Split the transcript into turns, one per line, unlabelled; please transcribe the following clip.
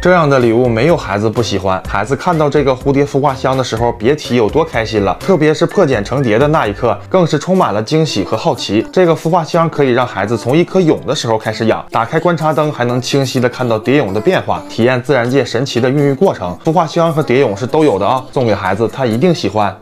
这样的礼物没有孩子不喜欢。孩子看到这个蝴蝶孵化箱的时候，别提有多开心了。特别是破茧成蝶的那一刻，更是充满了惊喜和好奇。这个孵化箱可以让孩子从一颗蛹的时候开始养，打开观察灯还能清晰的看到蝶蛹的变化，体验自然界神奇的孕育过程。孵化箱和蝶蛹是都有的啊，送给孩子他一定喜欢。